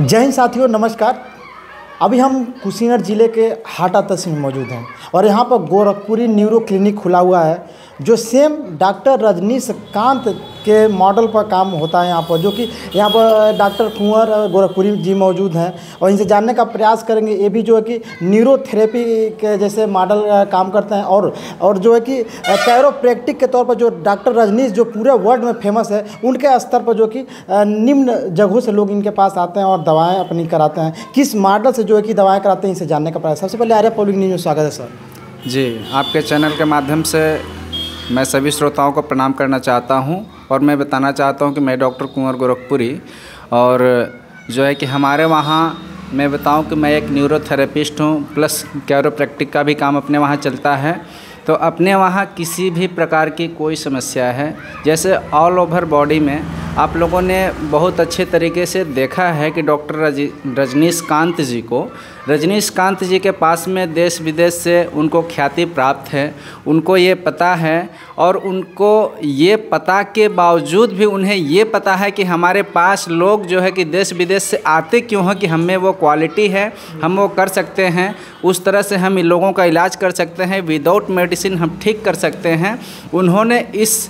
जय हिंद साथियों, नमस्कार। अभी हम कुशीनगर ज़िले के हाटा तहसील में मौजूद हैं और यहाँ पर गोरखपुरी न्यूरो क्लिनिक खुला हुआ है, जो सेम डॉक्टर रजनीश कांत के मॉडल पर काम होता है यहाँ पर, जो कि यहाँ पर डॉक्टर कुंवर गोरखपुरी जी मौजूद हैं और इनसे जानने का प्रयास करेंगे। ये भी जो है कि न्यूरोथेरेपी के जैसे मॉडल काम करते हैं और और जो है कि कैरोप्रैक्टिक के तौर पर जो डॉक्टर रजनीश जो पूरे वर्ल्ड में फ़ेमस है, उनके स्तर पर जो कि निम्न जगहों से लोग इनके पास आते हैं और दवाएँ अपनी कराते हैं। किस मॉडल से जो है कि दवाएँ कराते हैं, इनसे जानने का प्रयास। सबसे पहले आर्या पब्लिक न्यूज़ में स्वागत है, सर। जी, आपके चैनल के माध्यम से मैं सभी श्रोताओं को प्रणाम करना चाहता हूँ। और मैं बताना चाहता हूँ कि मैं डॉक्टर कुंवर गोरखपुरी और जो है कि हमारे वहाँ मैं बताऊँ कि मैं एक न्यूरोथेरेपिस्ट हूँ, प्लस कैरोप्रैक्टिक का भी काम अपने वहाँ चलता है। तो अपने वहाँ किसी भी प्रकार की कोई समस्या है, जैसे ऑल ओवर बॉडी में आप लोगों ने बहुत अच्छे तरीके से देखा है कि डॉक्टर रजनीश कांत जी को। रजनीश कांत जी के पास में देश विदेश से उनको ख्याति प्राप्त है, उनको ये पता है और उनको ये पता के बावजूद भी उन्हें ये पता है कि हमारे पास लोग जो है कि देश विदेश से आते क्यों हैं कि हमें वो क्वालिटी है, हम वो कर सकते हैं, उस तरह से हम इन लोगों का इलाज कर सकते हैं, विदाउट मेडिसिन हम ठीक कर सकते हैं। उन्होंने इस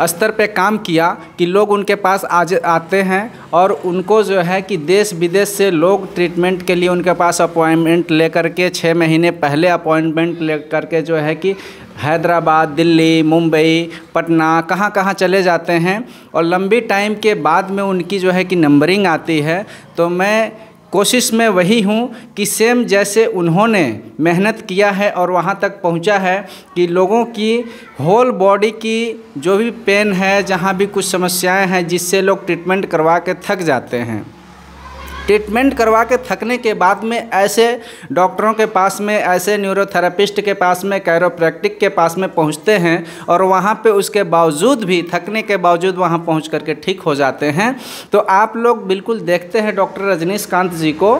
स्तर पे काम किया कि लोग उनके पास आज आते हैं और उनको जो है कि देश विदेश से लोग ट्रीटमेंट के लिए उनके पास अपॉइंटमेंट लेकर के छः महीने पहले अपॉइंटमेंट ले करके जो है कि हैदराबाद, दिल्ली, मुंबई, पटना कहाँ कहाँ चले जाते हैं और लंबी टाइम के बाद में उनकी जो है कि नंबरिंग आती है। तो मैं कोशिश में वही हूँ कि सेम जैसे उन्होंने मेहनत किया है और वहाँ तक पहुँचा है कि लोगों की होल बॉडी की जो भी पेन है, जहाँ भी कुछ समस्याएँ हैं, जिससे लोग ट्रीटमेंट करवा के थक जाते हैं। ट्रीटमेंट करवा के थकने के बाद में ऐसे डॉक्टरों के पास में, ऐसे न्यूरोथेरेपिस्ट के पास में कैरोप्रैक्टिक के पास में पहुँचते हैं और वहाँ पे उसके बावजूद भी, थकने के बावजूद वहाँ पहुँच करके ठीक हो जाते हैं। तो आप लोग बिल्कुल देखते हैं डॉक्टर रजनीश कांत जी को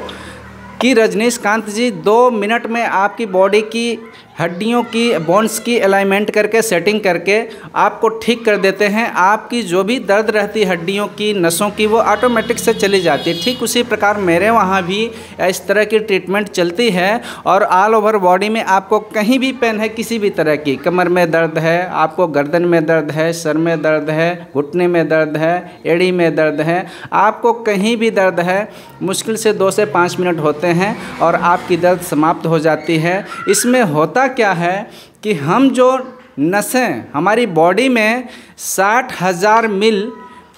कि रजनीश कांत जी, दो मिनट में आपकी बॉडी की हड्डियों की बोन्स की अलाइनमेंट करके सेटिंग करके आपको ठीक कर देते हैं। आपकी जो भी दर्द रहती हड्डियों की, नसों की, वो ऑटोमेटिक से चली जाती है। ठीक उसी प्रकार मेरे वहाँ भी इस तरह की ट्रीटमेंट चलती है और ऑल ओवर बॉडी में आपको कहीं भी पेन है, किसी भी तरह की, कमर में दर्द है, आपको गर्दन में दर्द है, सर में दर्द है, घुटने में दर्द है, एड़ी में दर्द है, आपको कहीं भी दर्द है, मुश्किल से दो से पाँच मिनट होते हैं और आपकी दर्द समाप्त हो जाती है। इसमें होता क्या है कि हम जो नसें, हमारी बॉडी में साठ हज़ार मील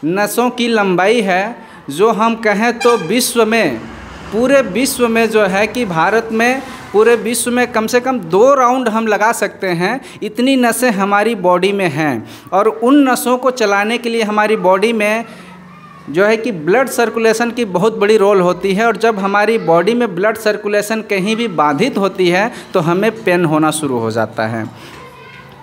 नसों की लंबाई है, जो हम कहें तो विश्व में, पूरे विश्व में जो है कि भारत में, पूरे विश्व में कम से कम दो राउंड हम लगा सकते हैं, इतनी नसें हमारी बॉडी में हैं। और उन नसों को चलाने के लिए हमारी बॉडी में जो है कि ब्लड सर्कुलेशन की बहुत बड़ी रोल होती है और जब हमारी बॉडी में ब्लड सर्कुलेशन कहीं भी बाधित होती है तो हमें पेन होना शुरू हो जाता है।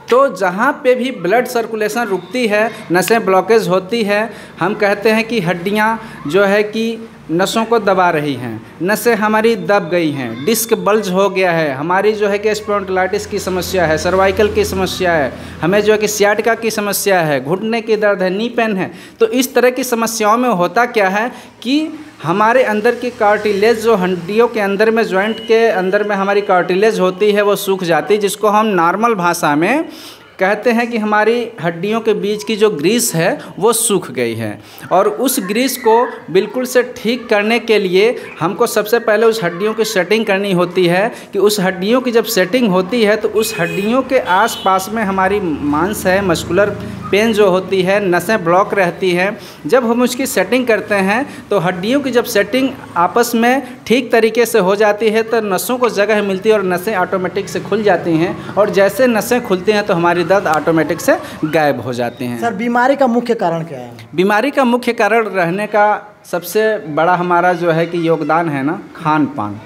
तो जहाँ पे भी ब्लड सर्कुलेशन रुकती है, नसें ब्लॉकेज होती है, हम कहते हैं कि हड्डियाँ जो है कि नसों को दबा रही हैं, नसें हमारी दब गई हैं, डिस्क बल्ज हो गया है, हमारी जो है कि स्पोंटलाइटिस की समस्या है, सर्वाइकल की समस्या है, हमें जो है कि सियाटिका की समस्या है, घुटने की दर्द है, नी पेन है तो इस तरह की समस्याओं में होता क्या है कि हमारे अंदर की कार्टिलेज जो हड्डियों के अंदर में जॉइंट के अंदर में हमारी कार्टिलेज होती है, वो सूख जाती है, जिसको हम नॉर्मल भाषा में कहते हैं कि हमारी हड्डियों के बीच की जो ग्रीस है, वो सूख गई है। और उस ग्रीस को बिल्कुल से ठीक करने के लिए हमको सबसे पहले उस हड्डियों की सेटिंग करनी होती है कि उस हड्डियों की जब सेटिंग होती है तो उस हड्डियों के आसपास में हमारी मांस है, मस्कुलर पेन जो होती है, नसें ब्लॉक रहती हैं। जब हम उसकी सेटिंग करते हैं तो हड्डियों की जब सेटिंग आपस में ठीक तरीके से हो जाती है तो नसों को जगह मिलती है और नसें ऑटोमेटिक से खुल जाती हैं। और जैसे नसें खुलती हैं तो हमारी दर्द ऑटोमेटिक से गायब हो जाती हैं। सर बीमारी का मुख्य कारण क्या है? बीमारी का मुख्य कारण रहने का सबसे बड़ा हमारा जो है कि योगदान है ना खान पान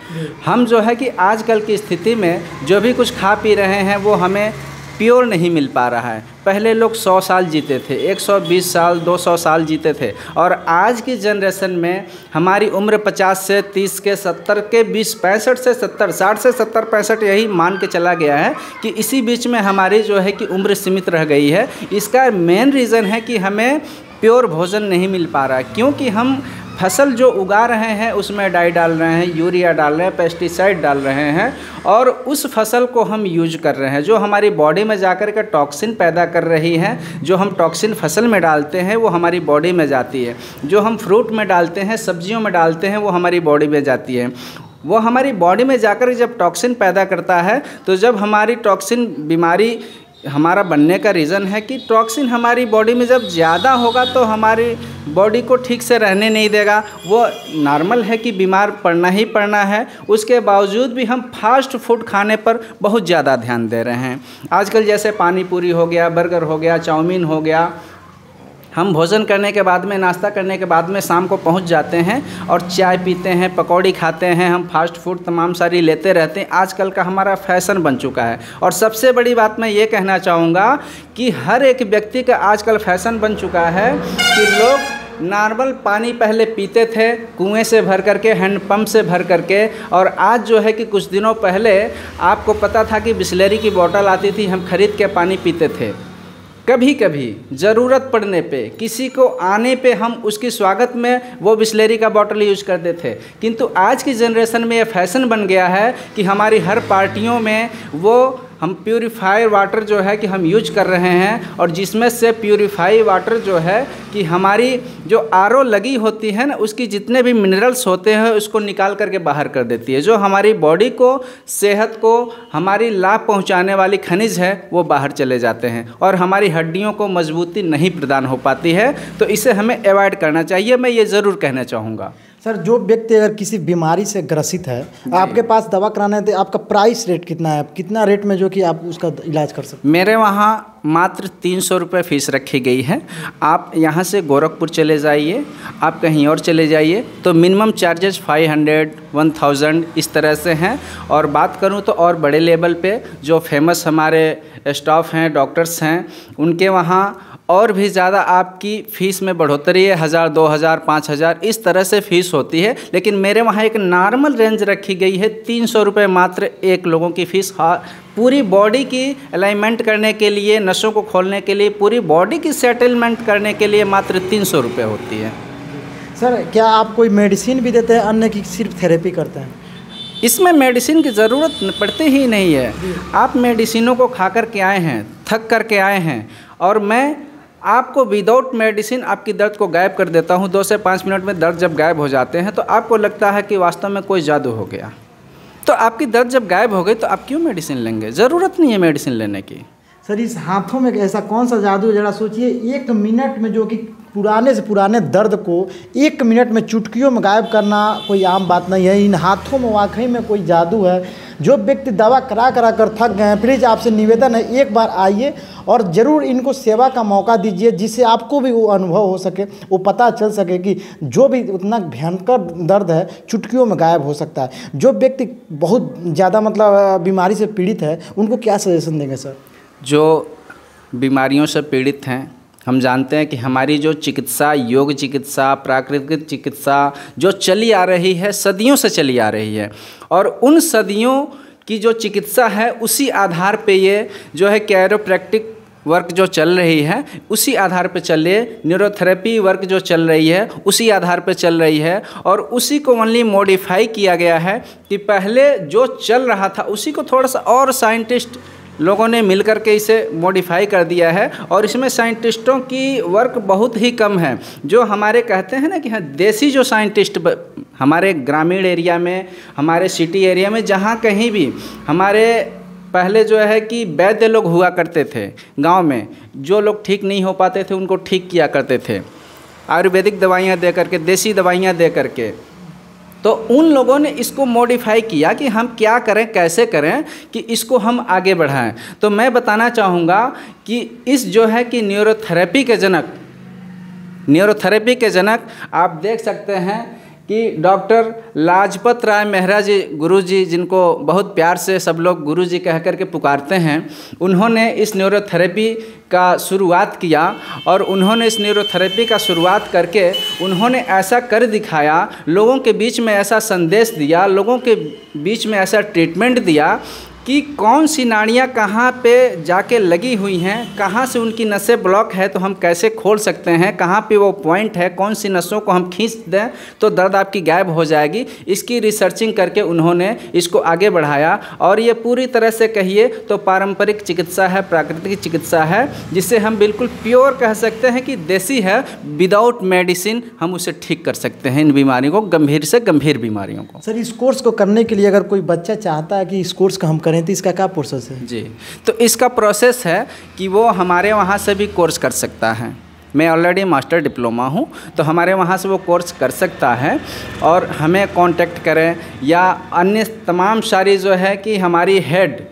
हम जो है कि आजकल की स्थिति में जो भी कुछ खा पी रहे हैं वो हमें प्योर नहीं मिल पा रहा है। पहले लोग 100 साल जीते थे 120 साल 200 साल जीते थे। और आज की जनरेशन में हमारी उम्र 50 से 30 के 70 के बीस, पैंसठ से 70 60 से 70 पैंसठ यही मान के चला गया है कि इसी बीच में हमारी जो है कि उम्र सीमित रह गई है। इसका मेन रीज़न है कि हमें प्योर भोजन नहीं मिल पा रहा, क्योंकि हम फ़सल जो उगा रहे हैं, उसमें डाई डाल रहे हैं, यूरिया डाल रहे हैं पेस्टिसाइड डाल रहे हैं और उस फ़सल को हम यूज़ कर रहे हैं, जो हमारी बॉडी में जाकर के टॉक्सिन पैदा कर रही है, जो हम टॉक्सिन फ़सल में डालते हैं, वो हमारी बॉडी में जाती है। जो हम फ्रूट में डालते हैं, सब्जियों में डालते हैं, वो हमारी बॉडी में जाती है। वो हमारी बॉडी में जाकर जब टॉक्सिन पैदा करता है तो जब हमारी टॉक्सिन बीमारी हमारा बनने का रीज़न है कि टॉक्सिन हमारी बॉडी में जब ज़्यादा होगा तो हमारी बॉडी को ठीक से रहने नहीं देगा। वो नॉर्मल है कि बीमार पड़ना ही पड़ना है। उसके बावजूद भी हम फास्ट फ़ूड खाने पर बहुत ज़्यादा ध्यान दे रहे हैं। आजकल जैसे पानी पूरी हो गया बर्गर हो गया, चाउमीन हो गया हम भोजन करने के बाद में, नाश्ता करने के बाद में शाम को पहुँच जाते हैं और चाय पीते हैं, पकौड़ी खाते हैं, हम फास्ट फ़ूड तमाम सारी लेते रहते हैं। आजकल का हमारा फ़ैशन बन चुका है। और सबसे बड़ी बात मैं ये कहना चाहूँगा कि हर एक व्यक्ति का आजकल फ़ैशन बन चुका है कि लोग नॉर्मल पानी पहले पीते थे, कुएँ से भर करके हैंडपम्प से भर करके, और आज जो है कि कुछ दिनों पहले आपको पता था कि बिस्लरी की बोतल आती थी, हम खरीद के पानी पीते थे। कभी कभी ज़रूरत पड़ने पे, किसी को आने पे हम उसकी स्वागत में वो बिस्लेरी का बॉटल यूज़ करते थे किंतु आज की जनरेशन में ये फ़ैशन बन गया है कि हमारी हर पार्टियों में वो हम प्यूरीफायर वाटर जो है कि हम यूज़ कर रहे हैं और जिसमें से प्योरीफाई वाटर जो है कि हमारी जो आरओ लगी होती है ना, उसकी जितने भी मिनरल्स होते हैं, उसको निकाल करके बाहर कर देती है। जो हमारी बॉडी को, सेहत को, हमारी लाभ पहुँचाने वाली खनिज है, वो बाहर चले जाते हैं और हमारी हड्डियों को मजबूती नहीं प्रदान हो पाती है। तो इसे हमें अवॉइड करना चाहिए। मैं ये ज़रूर कहना चाहूँगा। सर जो व्यक्ति अगर किसी बीमारी से ग्रसित है आपके पास दवा कराना है तो आपका प्राइस रेट कितना है? कितना रेट में जो कि आप उसका इलाज कर सकते मेरे वहाँ मात्र तीन सौ रुपये फ़ीस रखी गई है। आप यहाँ से गोरखपुर चले जाइए। आप कहीं और चले जाइए तो minimum charges five hundred one thousand इस तरह से हैं। और बात करूँ तो और बड़े लेवल पे जो फ़ेमस हमारे स्टाफ हैं डॉक्टर्स हैं, उनके वहाँ और भी ज़्यादा आपकी फ़ीस में बढ़ोतरी है, हज़ार, दो हज़ार, पाँच हज़ार, इस तरह से फ़ीस होती है। लेकिन मेरे वहाँ एक नॉर्मल रेंज रखी गई है, तीन सौ रुपये मात्र एक लोगों की फ़ीस पूरी बॉडी की अलाइनमेंट करने के लिए नसों को खोलने के लिए पूरी बॉडी की सेटलमेंट करने के लिए मात्र तीन सौ रुपये होती है। सर क्या आप कोई मेडिसिन भी देते हैं अन्य की सिर्फ़ थेरेपी करते हैं? इसमें मेडिसिन की ज़रूरत पड़ती ही नहीं है। आप मेडिसिनों को खा कर के आए हैं थक कर के आए हैं और मैं आपको विदाउट मेडिसिन आपकी दर्द को गायब कर देता हूँ। दो से पाँच मिनट में दर्द जब गायब हो जाते हैं तो आपको लगता है कि वास्तव में कोई जादू हो गया। तो आपकी दर्द जब गायब हो गई तो आप क्यों मेडिसिन लेंगे? ज़रूरत नहीं है मेडिसिन लेने की। सर, इस हाथों में ऐसा कौन सा जादू जरा सोचिए, एक मिनट में जो कि पुराने से पुराने दर्द को एक मिनट में चुटकियों में गायब करना कोई आम बात नहीं है। इन हाथों में, वाकई में कोई जादू है? जो व्यक्ति दवा करा करा कर थक गए हैं प्लीज़ आपसे निवेदन है, एक बार आइए और ज़रूर इनको सेवा का मौका दीजिए जिससे आपको भी वो अनुभव हो सके, वो पता चल सके कि जो भी उतना भयंकर दर्द है, चुटकियों में गायब हो सकता है। जो व्यक्ति बहुत ज़्यादा मतलब बीमारी से पीड़ित है, उनको क्या सजेशन देंगे सर जो बीमारियों से पीड़ित हैं हम जानते हैं कि हमारी जो चिकित्सा, योग चिकित्सा, प्राकृतिक चिकित्सा जो चली आ रही है, सदियों से चली आ रही है। और उन सदियों की जो चिकित्सा है, उसी आधार पे ये जो है कैरोप्रैक्टिक वर्क जो चल रही है, उसी आधार पर चल रही है। न्यूरोथेरेपी वर्क जो चल रही है, उसी आधार पर चल रही है। और उसी को ओनली मॉडिफाई किया गया है कि पहले जो चल रहा था, उसी को थोड़ा सा और साइंटिस्ट लोगों ने मिल कर के इसे मॉडिफाई कर दिया है और इसमें साइंटिस्टों की वर्क बहुत ही कम है। जो हमारे कहते हैं ना कि हाँ देसी जो साइंटिस्ट हमारे ग्रामीण एरिया में, हमारे सिटी एरिया में, जहाँ कहीं भी, हमारे पहले जो है कि वैद्य लोग हुआ करते थे गाँव में, जो लोग ठीक नहीं हो पाते थे, उनको ठीक किया करते थे। आयुर्वेदिक दवाइयाँ दे करके, देसी दवाइयाँ दे करके तो उन लोगों ने इसको मॉडिफाई किया कि हम क्या करें, कैसे करें कि इसको हम आगे बढ़ाएँ। तो मैं बताना चाहूँगा कि इस जो है कि न्यूरोथेरेपी के जनक न्यूरोथेरेपी के जनक, आप देख सकते हैं कि डॉक्टर लाजपत राय मेहरा जी गुरु जी जिनको बहुत प्यार से सब लोग गुरु जी कह कर के पुकारते हैं, उन्होंने इस न्यूरोथेरेपी का शुरुआत किया और उन्होंने इस न्यूरोथेरेपी का शुरुआत करके उन्होंने ऐसा कर दिखाया, लोगों के बीच में ऐसा संदेश दिया, लोगों के बीच में ऐसा ट्रीटमेंट दिया कि कौन सी नाड़ियाँ कहाँ पे जाके लगी हुई हैं, कहाँ से उनकी नसें ब्लॉक है तो हम कैसे खोल सकते हैं, कहाँ पे वो पॉइंट है, कौन सी नसों को हम खींच दें तो दर्द आपकी गायब हो जाएगी। इसकी रिसर्चिंग करके उन्होंने इसको आगे बढ़ाया। और ये पूरी तरह से कहिए तो पारंपरिक चिकित्सा है, प्राकृतिक चिकित्सा है, जिसे हम बिल्कुल प्योर कह सकते हैं कि देसी है। विदाउट मेडिसिन हम उसे ठीक कर सकते हैं इन बीमारियों को, गंभीर से गंभीर बीमारियों को। सर, इस कोर्स को करने के लिए अगर कोई बच्चा चाहता है कि इस कोर्स को हम करें तो इसका क्या प्रोसेस है? जी तो इसका प्रोसेस है कि वो हमारे वहाँ से भी कोर्स कर सकता है। मैं ऑलरेडी मास्टर डिप्लोमा हूँ तो हमारे वहाँ से वो कोर्स कर सकता है और हमें कांटेक्ट करें या अन्य तमाम सारी जो है कि हमारी head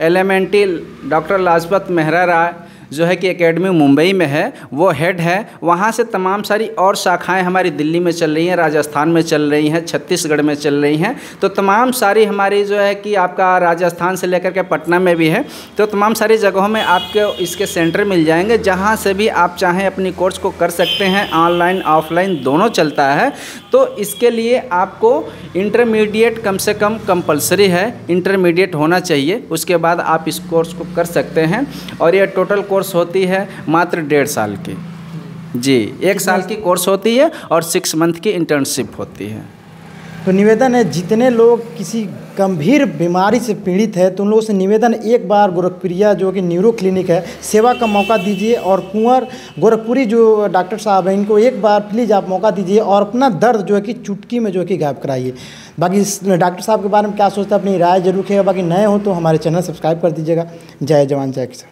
elementary doctor Lajpat Mehra Rai जो है कि एकेडमी मुंबई में है, वो हेड है। वहाँ से तमाम सारी और शाखाएँ हमारी दिल्ली में चल रही हैं, राजस्थान में चल रही हैं, छत्तीसगढ़ में चल रही हैं। तो तमाम सारी हमारी जो है कि आपका राजस्थान से लेकर के पटना में भी है। तो तमाम सारी जगहों में आपके इसके सेंटर मिल जाएँगे, जहाँ से भी आप चाहें अपनी कोर्स को कर सकते हैं। ऑनलाइन ऑफलाइन दोनों चलता है। तो इसके लिए आपको इंटरमीडिएट कम से कम कंपलसरी है। इंटरमीडिएट होना चाहिए। उसके बाद आप इस कोर्स को कर सकते हैं। और यह टोटल कोर्स कोर्स होती है मात्र डेढ़ साल की। जी एक साल की कोर्स होती है और सिक्स मंथ की इंटर्नशिप होती है। तो निवेदन है जितने लोग किसी गंभीर बीमारी से पीड़ित है तो उन लोगों से निवेदन एक बार गोरखप्रिया जो कि न्यूरो क्लिनिक है सेवा का मौका दीजिए और कुंवर गोरखपुरी जो डॉक्टर साहब हैं इनको एक बार प्लीज़ आप मौका दीजिए और अपना दर्द जो है कि चुटकी में जो है कि गायब कराइए। बाकी डॉक्टर साहब के बारे में क्या सोचते हैं अपनी राय ज़रूर रखिएगा बाकी नए हो तो हमारे चैनल सब्सक्राइब कर दीजिएगा। जय जवान जय किसान।